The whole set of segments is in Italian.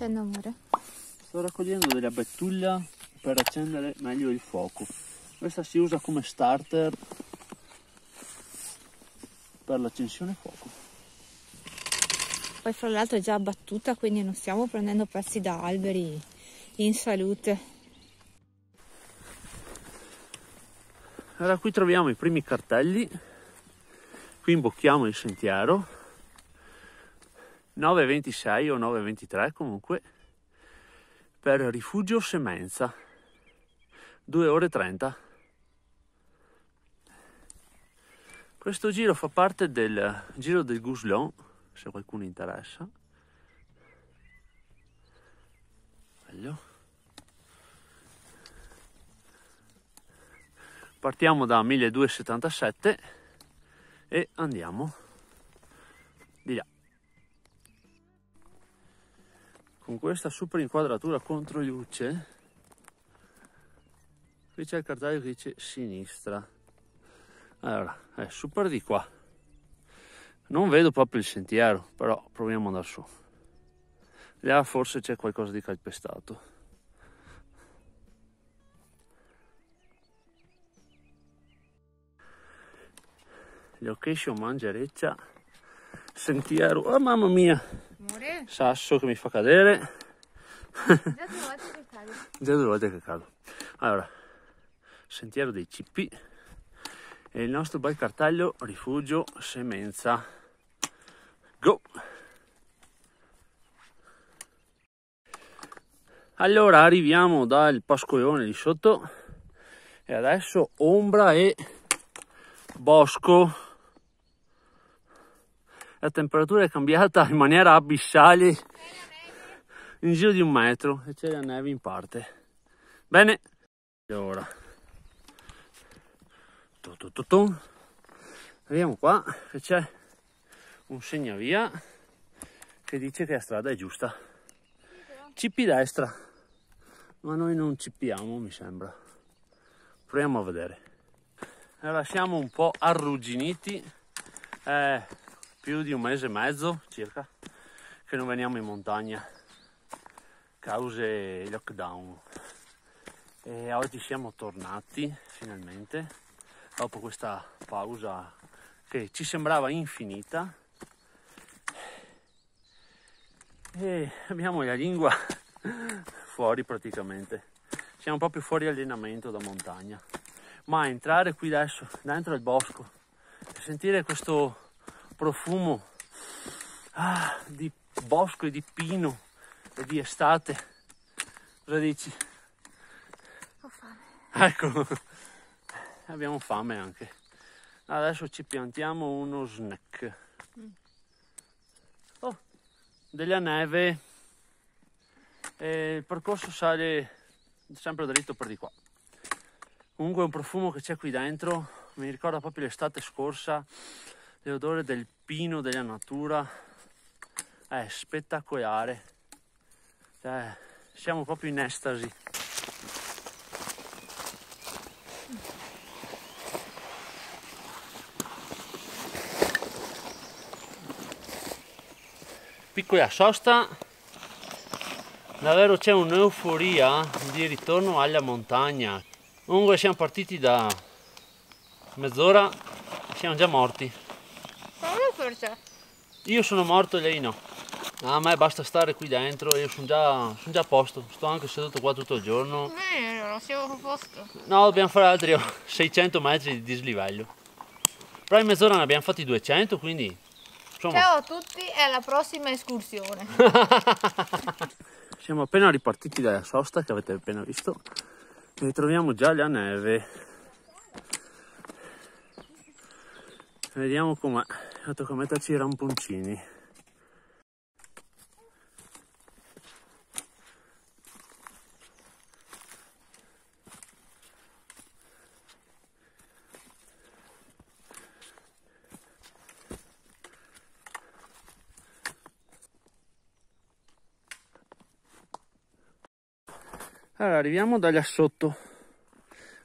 facendo amore? Sto raccogliendo della bettuglia per accendere meglio il fuoco. Questa si usa come starter per l'accensione fuoco. Poi fra l'altro è già abbattuta, quindi non stiamo prendendo pezzi da alberi in salute. Allora qui troviamo i primi cartelli, qui imbocchiamo il sentiero, 9.26 o 9.23 comunque, per rifugio Semenza, 2 ore 30. Questo giro fa parte del giro del Gouslon, se qualcuno interessa. Bello. Partiamo da 1277 e andiamo di là. Con questa super inquadratura contro luce, qui c'è il cartello che dice sinistra. Allora, è super di qua. Non vedo proprio il sentiero, però proviamo ad andare su. Là forse c'è qualcosa di calpestato. Location mangereccia, sentiero, oh mamma mia, Amore, sasso che mi fa cadere. già due volte che cade. Già due volte che cado. Allora, sentiero dei CP e il nostro bel cartello rifugio semenza. Go! Allora arriviamo dal pascoione di sotto e adesso ombra e bosco. La temperatura è cambiata in maniera abissale in giro di un metro e c'è la neve in parte. Bene, tu, tu. arriviamo qua che c'è un segnavia che dice che la strada è giusta. CP destra, ma noi non cipiamo mi sembra. Proviamo a vedere. Allora siamo un po' arrugginiti, è più di un mese e mezzo circa che non veniamo in montagna. Cause lockdown. E oggi siamo tornati finalmente dopo questa pausa che ci sembrava infinita. E abbiamo la lingua fuori praticamente. Siamo proprio fuori allenamento da montagna. Ma entrare qui adesso dentro il bosco e sentire questo profumo ah, di bosco e di pino e di estate cosa dici? Ho fame. Ecco, abbiamo fame anche. Adesso ci piantiamo uno snack. Oh, della neve. E il percorso sale sempre dritto per di qua. Comunque un profumo che c'è qui dentro mi ricorda proprio l'estate scorsa, l'odore del pino, della natura. È spettacolare. Cioè, siamo proprio in estasi. Piccola sosta, davvero c'è un'euforia di ritorno alla montagna. Comunque siamo partiti da mezz'ora, siamo già morti. Perché? Io sono morto e lei no. A me basta stare qui dentro, io sono già, sono già a posto, sto anche seduto qua tutto il giorno. Non siamo a posto. No, dobbiamo fare altri 600 metri di dislivello. Però in mezz'ora ne abbiamo fatti 200, quindi insomma Ciao a tutti e alla prossima escursione. siamo appena ripartiti dalla sosta che avete appena visto e troviamo già la neve. Vediamo com'è. Metterci i ramponcini. Allora, arriviamo da là sotto.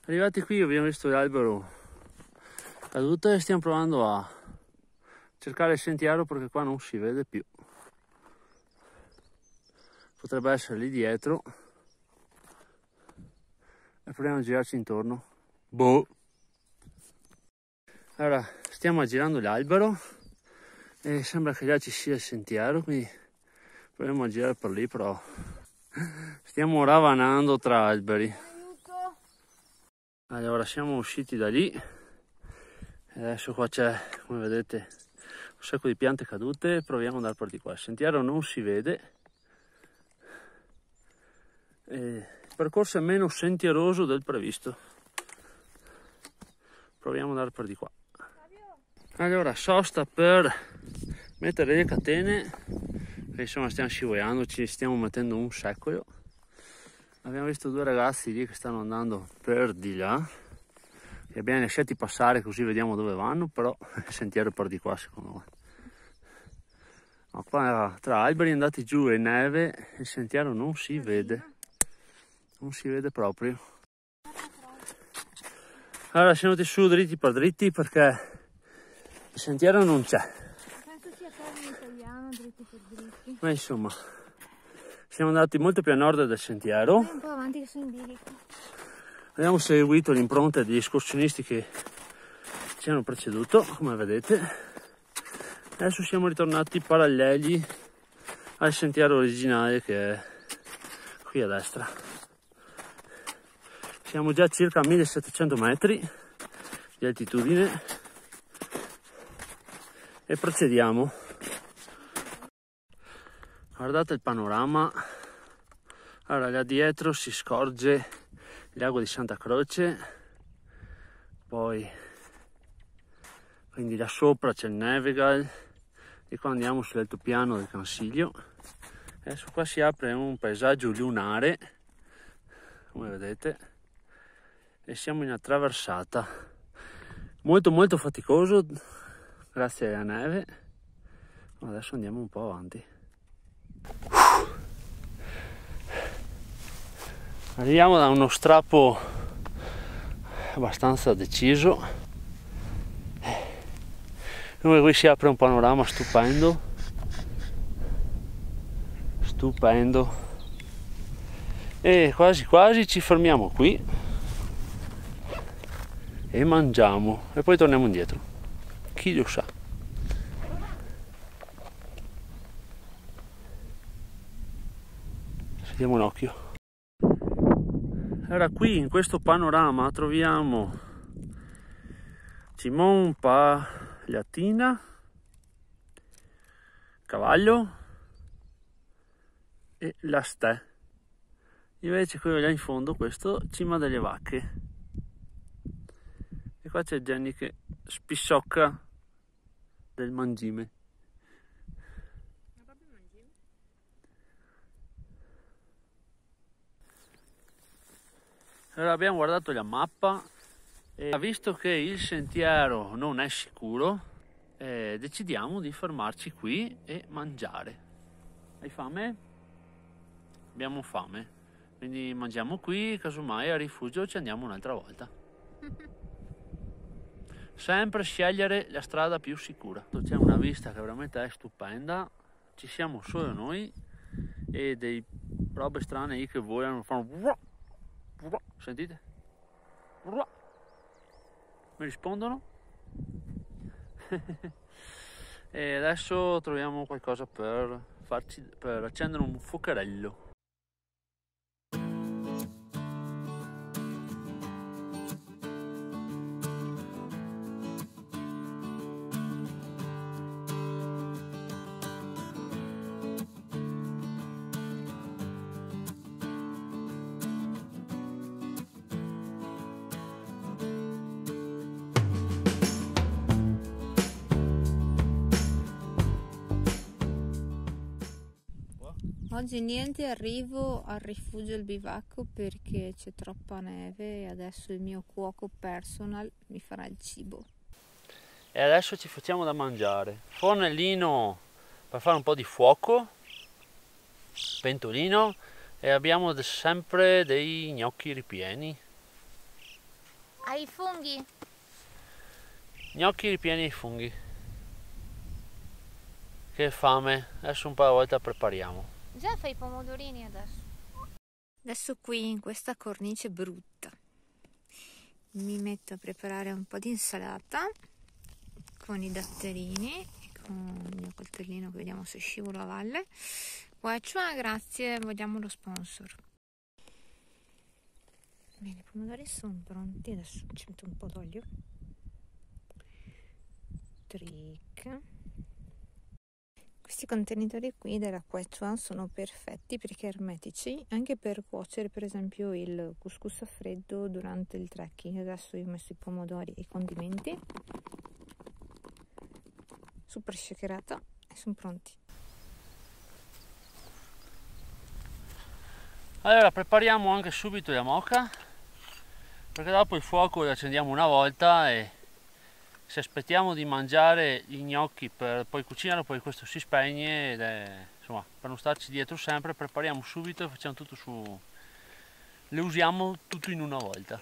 Arrivati qui abbiamo visto l'albero caduto e stiamo provando a cercare il sentiero perché qua non si vede più. potrebbe essere lì dietro. E proviamo a girarci intorno. Boh. Allora stiamo aggirando l'albero e sembra che già ci sia il sentiero quindi proviamo a girare per lì però stiamo ravanando tra alberi. Allora siamo usciti da lì e adesso qua c'è come vedete sacco di piante cadute proviamo ad andare per di qua. Il sentiero non si vede. E il percorso è meno sentieroso del previsto. Proviamo ad andare per di qua. Allora sosta per mettere le catene insomma stiamo scivolando ci stiamo mettendo un secolo abbiamo visto due ragazzi lì che stanno andando per di là li abbiamo lasciati passare così vediamo dove vanno però il sentiero è per di qua secondo me ma qua tra alberi andati giù e neve il sentiero non si vede non si vede proprio allora siamo venuti su dritti per dritti perché il sentiero non c'è. Ma insomma, siamo andati molto più a nord del sentiero. un po' avanti che sono in bilico. Abbiamo seguito l'impronta degli escursionisti che ci hanno preceduto, come vedete. Adesso siamo ritornati paralleli al sentiero originale che è qui a destra. Siamo già a circa 1700 metri di altitudine e procediamo guardate il panorama allora là dietro si scorge il lago di Santa Croce poi quindi là sopra c'è il Nevegal e qua andiamo sull'altopiano del Consiglio adesso qua si apre un paesaggio lunare come vedete e siamo in una traversata molto molto faticoso grazie alla neve. Adesso andiamo un po' avanti arriviamo da uno strappo abbastanza deciso. Come qui si apre un panorama stupendo. Stupendo. E quasi quasi ci fermiamo qui. E mangiamo. E poi torniamo indietro. Chi lo sa. Vediamo un occhio. Allora qui in questo panorama troviamo Cimon Pagliatina, Cavallo e la Ste. Invece quello là in fondo, questo, Cima delle Vacche. E qua c'è Jenny che spissocca del mangime. Allora abbiamo guardato la mappa e visto che il sentiero non è sicuro, eh, decidiamo di fermarci qui e mangiare. Hai fame? Abbiamo fame, quindi mangiamo qui, casomai a rifugio ci andiamo un'altra volta. sempre scegliere la strada più sicura. C'è una vista che veramente è stupenda, ci siamo solo noi e dei robe strane che vogliono fare sentite? Mi rispondono? e adesso troviamo qualcosa per, farci, per accendere un fuocherello. Oggi niente, arrivo al rifugio il bivacco perché c'è troppa neve e adesso il mio cuoco personal mi farà il cibo. E adesso ci facciamo da mangiare. Fornellino per fare un po' di fuoco, pentolino e abbiamo sempre dei gnocchi ripieni. Hai funghi? Gnocchi ripieni di funghi. Che fame, adesso un po' di volta prepariamo. Già fai i pomodorini adesso. Adesso qui in questa cornice brutta mi metto a preparare un po' di insalata con i datterini e con il mio coltellino che vediamo se scivolo a valle. Quechua, grazie, vogliamo lo sponsor. Bene, i pomodori sono pronti, adesso ci metto un po' d'olio. Trick. Questi contenitori qui della Quechua sono perfetti perché ermetici anche per cuocere per esempio il couscous a freddo durante il trekking. Adesso io ho messo i pomodori e i condimenti. Super shakerata e sono pronti. Allora prepariamo anche subito la moca perché dopo il fuoco lo accendiamo una volta e se aspettiamo di mangiare gli gnocchi per poi cucinare poi questo si spegne ed è insomma per non starci dietro sempre prepariamo subito e facciamo tutto su le usiamo tutto in una volta.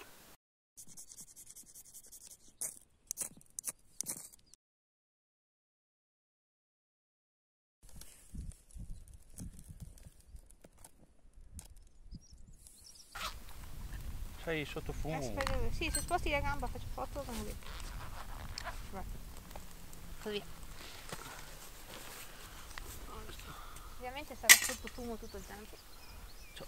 Sei sotto fumo. Aspetta, sì, se sposti la gamba faccio foto così. Ovviamente sarà sotto fumo tutto il tempo. Ciao.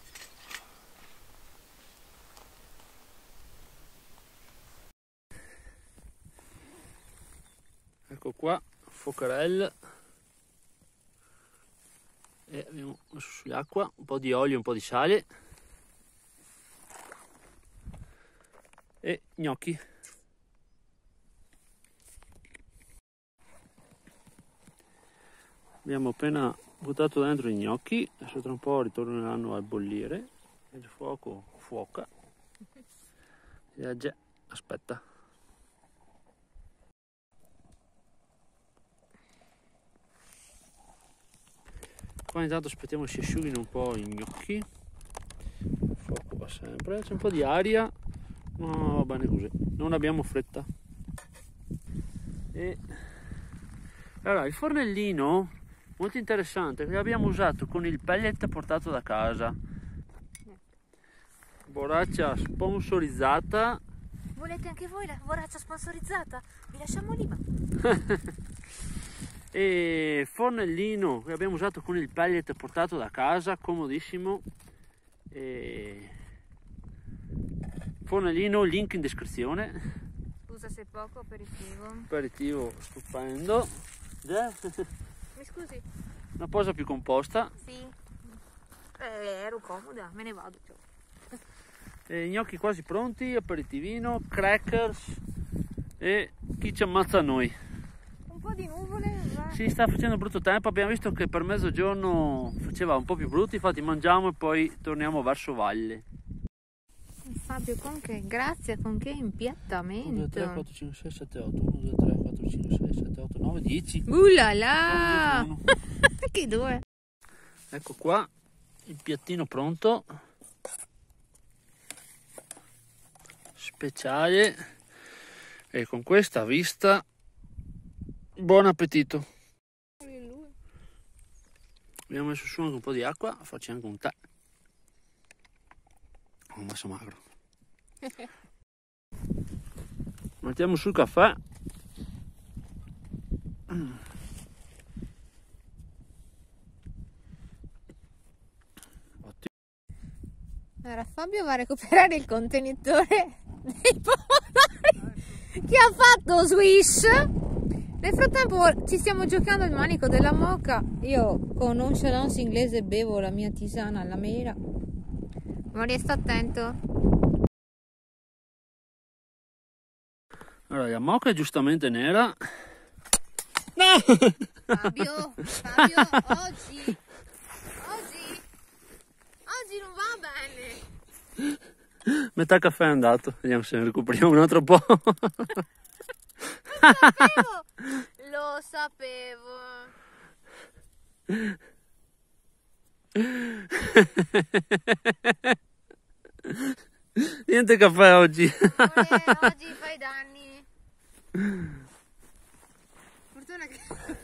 Ecco qua, focarel. E abbiamo messo sull'acqua un po' di olio, un po' di sale. E gnocchi. Abbiamo appena buttato dentro i gnocchi, adesso tra un po' ritorneranno a bollire. Il fuoco fuoca. E già, aspetta. Qua intanto aspettiamo si asciughino un po' i gnocchi. Il fuoco va sempre, c'è un po' di aria, ma va bene così. Non abbiamo fretta. E allora, il fornellino molto interessante che l'abbiamo usato con il pellet portato da casa. Borraccia sponsorizzata. Volete anche voi la borraccia sponsorizzata? Vi lasciamo lì. e fornellino che abbiamo usato con il pellet portato da casa, comodissimo. E fornellino, link in descrizione. Scusa se poco aperitivo. Aperitivo stupendo. Scusi? Una posa più composta. Sì. Eh, ero comoda, me ne vado. Cioè. E gnocchi quasi pronti, aperitivino, crackers e chi ci ammazza noi. Un po' di nuvole. Si sta facendo brutto tempo, abbiamo visto che per mezzogiorno faceva un po' più brutto, infatti mangiamo e poi torniamo verso valle. Fabio con che grazia, con che 1, 2, impiattamento. 3, 4, 5, 6, 7, 8, 1, 2, 3, 4, 5, 6, 7, 8, 9, 10. Uh là là! Uno. che due? Ecco qua il piattino pronto. Speciale. E con questa vista, buon appetito. Abbiamo messo su anche un po' di acqua, facci anche un tè. Ho messo magro. Mettiamo sul caffè. Allora Fabio va a recuperare il contenitore dei pomodori che ha fatto Swish. Nel frattempo ci stiamo giocando il manico della moca. Io con nonchalance inglese bevo la mia tisana alla mela. Ma resta attento. Allora, la moca è giustamente nera. No! Fabio, Fabio, oggi, oggi, oggi non va bene. Metà caffè è andato. Vediamo se ne recuperiamo un altro po'. Sapevo, lo sapevo. Niente caffè oggi. Amore, oggi fai danni.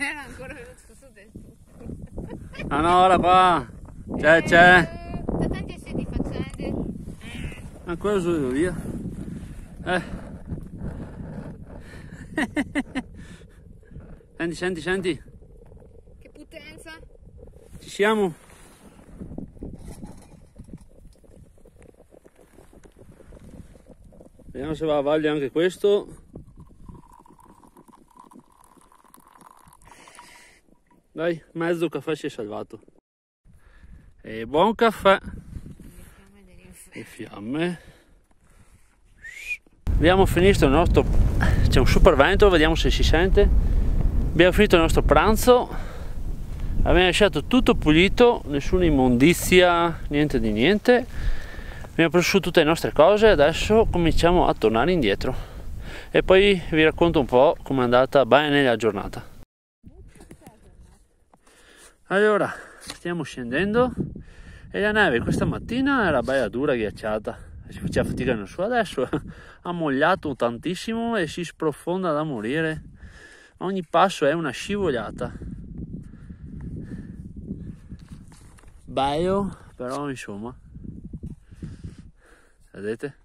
Era ancora venuto su del tutto. Ah no, ora qua. C'è, c'è. Da tanti esseri di faccende. Ancora solo via. Eh. senti, senti, senti. Che potenza. Ci siamo? Vediamo se va a valle anche questo. Dai, mezzo caffè si è salvato. E buon caffè e fiamme. Abbiamo finito il nostro... c'è un super vento, vediamo se si sente. Abbiamo finito il nostro pranzo. Abbiamo lasciato tutto pulito, nessuna immondizia, niente di niente. Abbiamo preso tutte le nostre cose, adesso cominciamo a tornare indietro. E poi vi racconto un po' come è andata bene la giornata. Allora, stiamo scendendo e la neve questa mattina era bella dura, ghiacciata, si faceva fatica nel su. Adesso ha mogliato tantissimo e si sprofonda da morire. Ogni passo è una scivolata. Bello, però insomma. Vedete?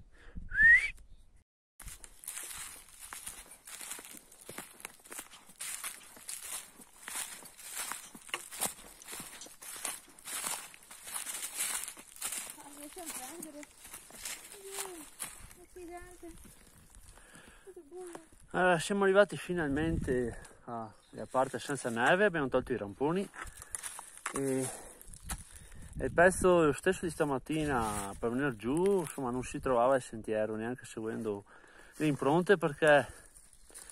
Allora, siamo arrivati finalmente alla parte senza neve, abbiamo tolto i ramponi e, il pezzo lo stesso di stamattina per venire giù, insomma non si trovava il sentiero neanche seguendo le impronte perché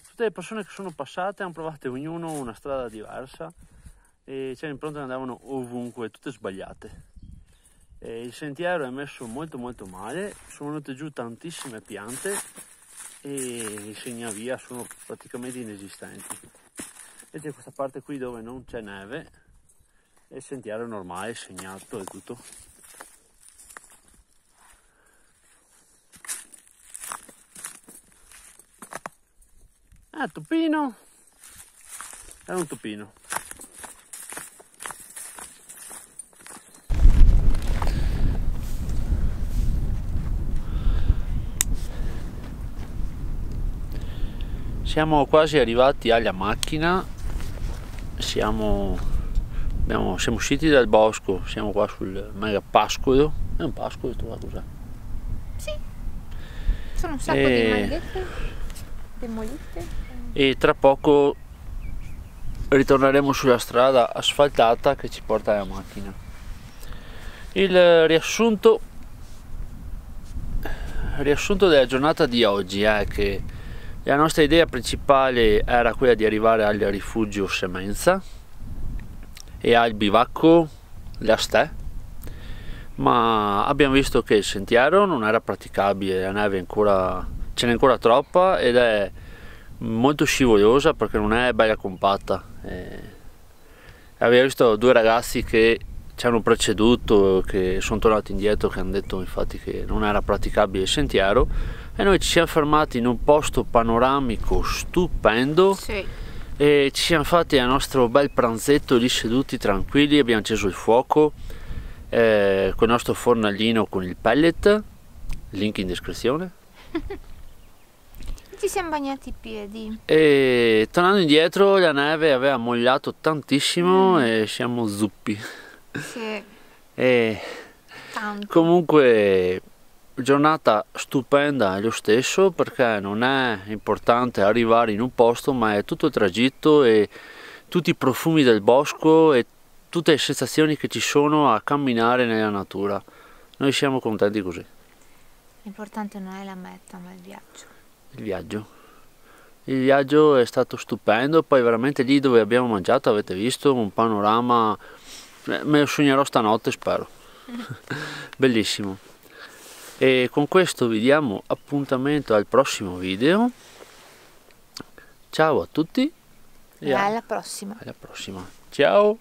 tutte le persone che sono passate hanno provato ognuno una strada diversa e cioè le impronte andavano ovunque, tutte sbagliate. E il sentiero è messo molto molto male, sono venute giù tantissime piante e i segnavia sono praticamente inesistenti. E c'è questa parte qui dove non c'è neve e il sentiero è normale, segnato e tutto. Ah, tupino! Era un tupino. Siamo quasi arrivati alla macchina. Siamo, abbiamo, siamo usciti dal bosco siamo qua sul mega pascolo. È un pascolo tu cos'è? sì. Sono un sacco e... di magliette demolite. e tra poco ritorneremo sulla strada asfaltata che ci porta alla macchina. Il riassunto riassunto della giornata di oggi è che la nostra idea principale era quella di arrivare al rifugio Semenza e al bivacco La Ste, ma abbiamo visto che il sentiero non era praticabile, la neve ancora, ce n'è ancora troppa ed è molto scivolosa perché non è bella compatta. E abbiamo visto due ragazzi che ci hanno preceduto, che sono tornati indietro, che hanno detto infatti che non era praticabile il sentiero e noi ci siamo fermati in un posto panoramico stupendo sì. e ci siamo fatti il nostro bel pranzetto lì seduti tranquilli abbiamo acceso il fuoco eh, con il nostro fornallino con il pellet link in descrizione ci siamo bagnati i piedi e tornando indietro la neve aveva mogliato tantissimo mm. e siamo zuppi sì. e Tanto. comunque giornata stupenda lo stesso perché non è importante arrivare in un posto ma è tutto il tragitto e tutti i profumi del bosco e tutte le sensazioni che ci sono a camminare nella natura. Noi siamo contenti così. L'importante non è la meta ma il viaggio. Il viaggio. Il viaggio è stato stupendo poi veramente lì dove abbiamo mangiato avete visto un panorama me lo sognerò stanotte spero. Bellissimo e con questo vi diamo appuntamento al prossimo video. Ciao a tutti. E alla prossima. Alla prossima. Ciao